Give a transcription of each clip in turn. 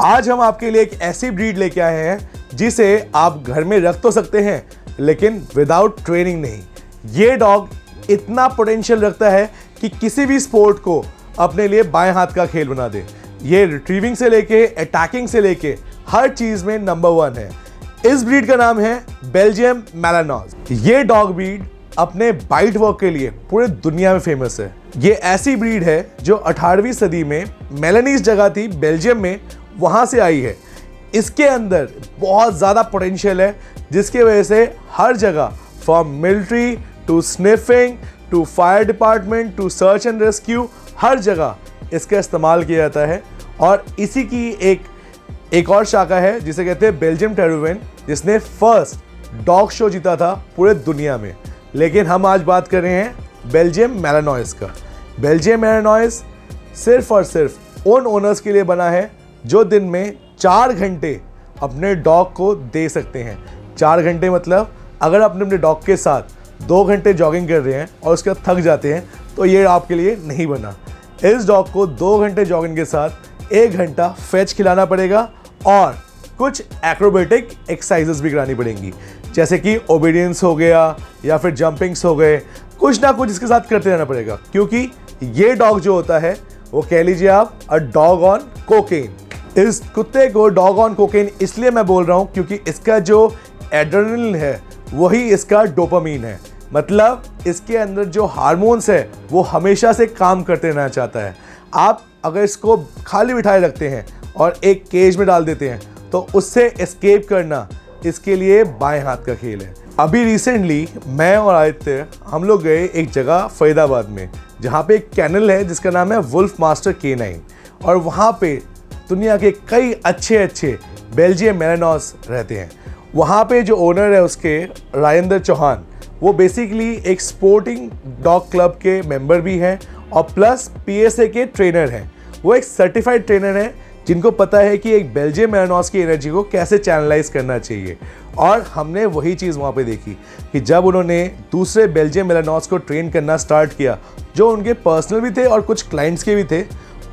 आज हम आपके लिए एक ऐसी ब्रीड लेके आए हैं, जिसे आप घर में रख तो सकते हैं, लेकिन विदाउट ट्रेनिंग नहीं। ये डॉग इतना पोटेंशियल रखता है कि किसी भी स्पोर्ट को अपने लिए बाएँ हाथ का खेल बना दे। ये रिट्रीविंग से लेके अटैकिंग से लेके, हर चीज़ में नंबर वन है। इस ब्रीड का नाम है बेल्जियम मेलानॉज ये डॉग ब्रीड अपने बाइट वर्क के लिए पूरे दुनिया में फ़ेमस है। ये ऐसी ब्रीड है जो 18वीं सदी में मेलानीज जगह थी बेल्जियम में वहाँ से आई है। इसके अंदर बहुत ज़्यादा पोटेंशियल है, जिसकी वजह से हर जगह from military to sniffing to fire department to search and rescue हर जगह इसका इस्तेमाल किया जाता है। और इसी की एक एक और शाखा है, जिसे कहते हैं बेल्जियम टेरुवेन जिसने फ़र्स्ट डॉग शो जीता था पूरे दुनिया में। लेकिन हम आज बात कर रहे हैं बेल्जियम मैरानॉइस का। बेल्जियम मैरानॉइस सिर्फ़ और सिर्फ़ उन ओनर्स के लिए बना है जो दिन में चार घंटे अपने डॉग को दे सकते हैं। चार घंटे मतलब अगर अपने अपने डॉग के साथ दो घंटे जॉगिंग कर रहे हैं और उसके बाद थक जाते हैं तो ये आपके लिए नहीं बना। इस डॉग को दो घंटे जॉगिंग के साथ एक घंटा फेच खिलाना पड़ेगा और कुछ एक्रोबेटिक एक्सरसाइजेस भी करानी पड़ेंगी। जैसे कि ओबीडियंस हो गया या फिर जंपिंग्स हो गए, कुछ ना कुछ इसके साथ करते रहना पड़ेगा। क्योंकि ये डॉग जो होता है, वो कह लीजिए आप अ डॉग ऑन कोकेन इस कुत्ते को डॉग ऑन कोकेन इसलिए मैं बोल रहा हूँ क्योंकि इसका जो एड्रेनलिन है, वही इसका डोपामीन है। मतलब इसके अंदर जो हार्मोन्स है, वो हमेशा से काम करते रहना चाहता है। आप अगर इसको खाली बिठाए रखते हैं और एक केज में डाल देते हैं तो उससे एस्केप करना इसके लिए बाएँ हाथ का खेल है। अभी रिसेंटली मैं और आदित्य, हम लोग गए एक जगह फरीदाबाद में, जहाँ पे एक कैनल है, जिसका नाम है वुल्फ मास्टर के नाइन और वहाँ पे दुनिया के कई अच्छे अच्छे बेल्जियम मेलानॉस रहते हैं। वहाँ पे जो ओनर है उसके, राजेंद्र चौहान, वो बेसिकली एक स्पोर्टिंग डॉग क्लब के मेंबर भी हैं और प्लस पीएसए के ट्रेनर हैं। वो एक सर्टिफाइड ट्रेनर हैं, जिनको पता है कि एक बेल्जियम मेरानॉस की एनर्जी को कैसे चैनलाइज करना चाहिए। और हमने वही चीज़ वहाँ पे देखी कि जब उन्होंने दूसरे बेल्जियम मेलानॉस को ट्रेन करना स्टार्ट किया, जो उनके पर्सनल भी थे और कुछ क्लाइंट्स के भी थे,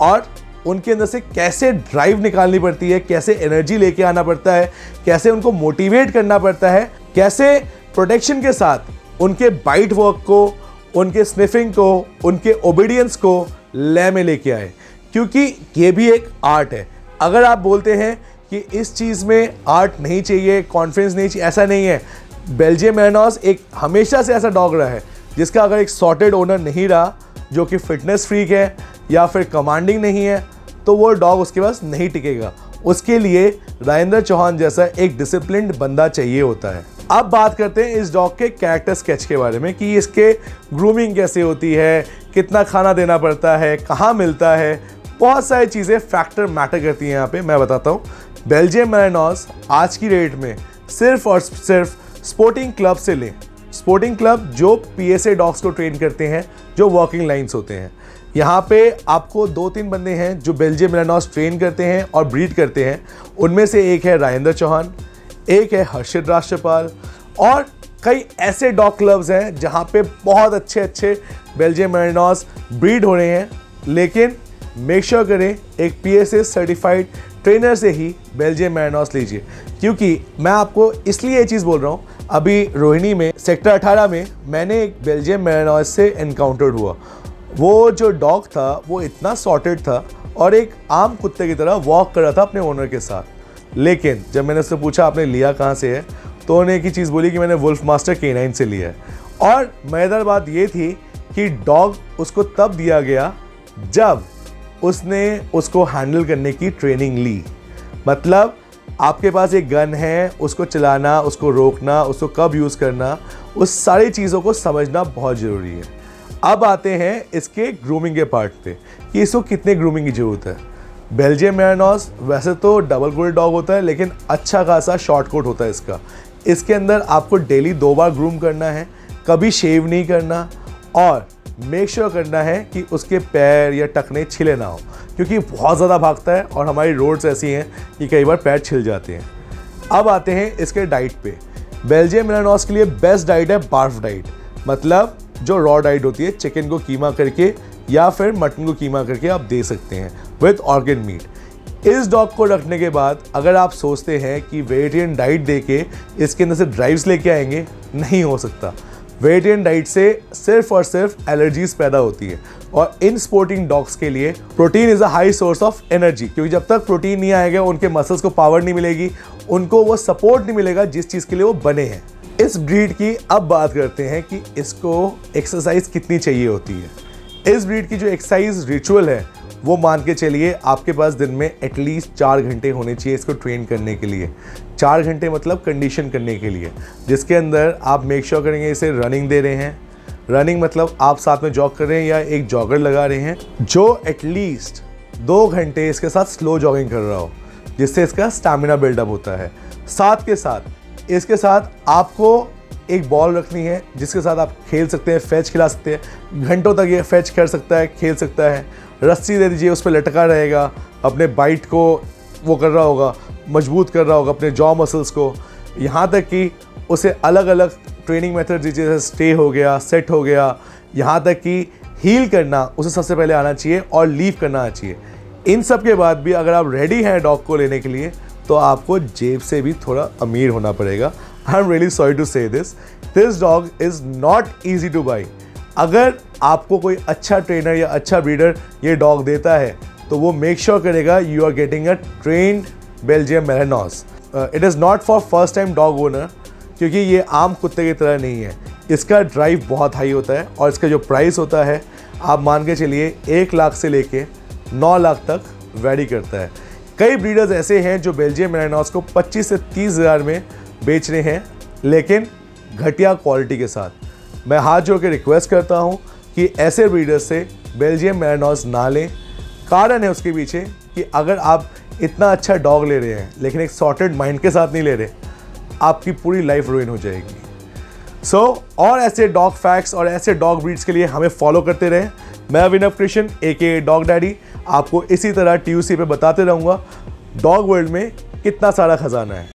और उनके अंदर से कैसे ड्राइव निकालनी पड़ती है, कैसे एनर्जी लेके आना पड़ता है, कैसे उनको मोटिवेट करना पड़ता है, कैसे प्रोटेक्शन के साथ उनके बाइट वर्क को, उनके स्निफिंग को, उनके ओबीडियंस को लय में लेके आए। क्योंकि ये भी एक आर्ट है। अगर आप बोलते हैं कि इस चीज़ में आर्ट नहीं चाहिए कॉन्फिडेंस नहीं चाहिए, ऐसा नहीं है। बेल्जियम मैनॉस एक हमेशा से ऐसा डॉग रहा है, जिसका अगर एक सॉर्टेड ओनर नहीं रहा, जो कि फिटनेस फ्रीक है या फिर कमांडिंग नहीं है तो वो डॉग उसके पास नहीं टिकेगा। उसके लिए राजेंद्र चौहान जैसा एक डिसिप्लिन बंदा चाहिए होता है। अब बात करते हैं इस डॉग के कैरेक्टर स्केच के बारे में, कि इसके ग्रूमिंग कैसे होती है, कितना खाना देना पड़ता है, कहाँ मिलता है, बहुत सारी चीज़ें फैक्टर मैटर करती हैं यहाँ पे, मैं बताता हूँ। बेल्जियम मैरानॉस आज की डेट में सिर्फ़ और सिर्फ़ स्पोर्टिंग क्लब से लें। स्पोर्टिंग क्लब जो पीएसए डॉग्स को ट्रेन करते हैं जो वर्किंग लाइन्स होते हैं। यहाँ पे आपको दो तीन बंदे हैं जो बेल्जियम मैरानॉस ट्रेन करते हैं और ब्रीड करते हैं। उनमें से एक है राजेंद्र चौहान एक है हर्षित राष्ट्रपाल और कई ऐसे डॉग क्लब्स हैं जहाँ पे बहुत अच्छे अच्छे बेल्जियम मैरानॉस ब्रीड हो रहे हैं। लेकिन मेक श्योर sure करें, एक पी सर्टिफाइड ट्रेनर से ही बेल्जियम मैरानॉस लीजिए। क्योंकि मैं आपको इसलिए ये चीज़ बोल रहा हूँ अभी रोहिणी में, सेक्टर 18 में मैंने एक बेल्जियम मैरानॉस से इनकाउंटर्ड हुआ। वो जो डॉग था, वो इतना सॉर्टेड था और एक आम कुत्ते की तरह वॉक कर रहा था अपने ओनर के साथ। लेकिन जब मैंने उससे पूछा, आपने लिया कहाँ से है? तो उन्होंने एक ही चीज़ बोली कि मैंने वुल्फ मास्टर के नाइन से लिया है। और मज़ेदार बात ये थी कि डॉग उसको तब दिया गया जब उसने उसको हैंडल करने की ट्रेनिंग ली। मतलब आपके पास एक गन है, उसको चलाना, उसको रोकना, उसको कब यूज़ करना, उस सारी चीज़ों को समझना बहुत ज़रूरी है। अब आते हैं इसके ग्रूमिंग के पार्ट पे कि इसको कितने ग्रूमिंग की ज़रूरत है। बेल्जियम मैरानॉस वैसे तो डबल कोट डॉग होता है, लेकिन अच्छा खासा शॉर्ट कोट होता है इसका। इसके अंदर आपको डेली दो बार ग्रूम करना है, कभी शेव नहीं करना, और मेक श्योर sure करना है कि उसके पैर या टकने छिले ना हो, क्योंकि बहुत ज़्यादा भागता है और हमारी रोड्स ऐसी हैं कि कई बार पैर छिल जाते हैं। अब आते हैं इसके डाइट पे। बेल्जियम मिलानॉस के लिए बेस्ट डाइट है बार्फ डाइट मतलब जो रॉ डाइट होती है, चिकन को कीमा करके या फिर मटन को कीमा करके आप दे सकते हैं विथ ऑर्गेन मीट। इस डॉग को रखने के बाद अगर आप सोचते हैं कि वेजिटेरियन डाइट दे के इसके अंदर से ड्राइव्स लेके आएँगे, नहीं हो सकता। वेजिटेरियन डाइट से सिर्फ़ और सिर्फ़ एलर्जीज पैदा होती है। और इन स्पोर्टिंग डॉग्स के लिए protein is a high source of energy क्योंकि जब तक प्रोटीन नहीं आएगा, उनके मसल्स को पावर नहीं मिलेगी, उनको वो सपोर्ट नहीं मिलेगा जिस चीज़ के लिए वो बने हैं। इस ब्रीड की अब बात करते हैं कि इसको एक्सरसाइज कितनी चाहिए होती है। इस ब्रीड की जो एक्सरसाइज रिचुअल है, वो मान के चलिए आपके पास दिन में एटलीस्ट चार घंटे होने चाहिए इसको ट्रेन करने के लिए। चार घंटे मतलब कंडीशन करने के लिए। जिसके अंदर आप मेक श्योर sure करेंगे, इसे रनिंग दे रहे हैं। रनिंग मतलब आप साथ में जॉग कर रहे हैं या एक जॉगर लगा रहे हैं, जो एटलीस्ट दो घंटे इसके साथ स्लो जॉगिंग कर रहा हो, जिससे इसका स्टैमिना बिल्डअप होता है। साथ के साथ, इसके साथ आपको एक बॉल रखनी है, जिसके साथ आप खेल सकते हैं फैच खिला सकते हैं। घंटों तक ये फैच कर सकता है, खेल सकता है। रस्सी दे दीजिए, उस पर लटका रहेगा। अपने बाइट को वो कर रहा होगा, मज़बूत कर रहा होगा अपने जॉ मसल्स को। यहाँ तक कि उसे अलग अलग ट्रेनिंग मेथड दीजिए, जैसे स्टे हो गया सेट हो गया, यहाँ तक कि हील करना उसे सबसे पहले आना चाहिए और लीव करना आना चाहिए। इन सब के बाद भी अगर आप रेडी हैं डॉग को लेने के लिए तो आपको जेब से भी थोड़ा अमीर होना पड़ेगा। I am really sorry to say this this dog is not easy to buy अगर आपको कोई अच्छा ट्रेनर या अच्छा ब्रीडर ये डॉग देता है तो वो मेक श्योर sure करेगा you are getting a train Belgium Malinois it is not for first time dog owner क्योंकि ये आम कुत्ते की तरह नहीं है। इसका ड्राइव बहुत हाई होता है और इसका जो प्राइस होता है, आप मान के चलिए एक लाख से लेके नौ लाख तक वेरी करता है। कई ब्रीडर्स ऐसे हैं जो बेल्जियम मेरानॉस को 25 से तीस हज़ार में बेच रहे हैं, लेकिन घटिया क्वालिटी के साथ। मैं हाथ जोड़ के रिक्वेस्ट करता हूँ कि ऐसे ब्रीडर्स से बेल्जियम मेरानॉस ना लें। कारण है उसके पीछे कि अगर आप इतना अच्छा डॉग ले रहे हैं लेकिन एक सॉर्टेड माइंड के साथ नहीं ले रहे आपकी पूरी लाइफ रोइन हो जाएगी। सो so, और ऐसे डॉग फैक्ट्स और ऐसे डॉग ब्रीड्स के लिए हमें फॉलो करते रहें। मैं अभिनव कृष्ण ए के डॉग डैडी आपको इसी तरह टी पे बताते रहूँगा डॉग वर्ल्ड में कितना सारा खजाना है।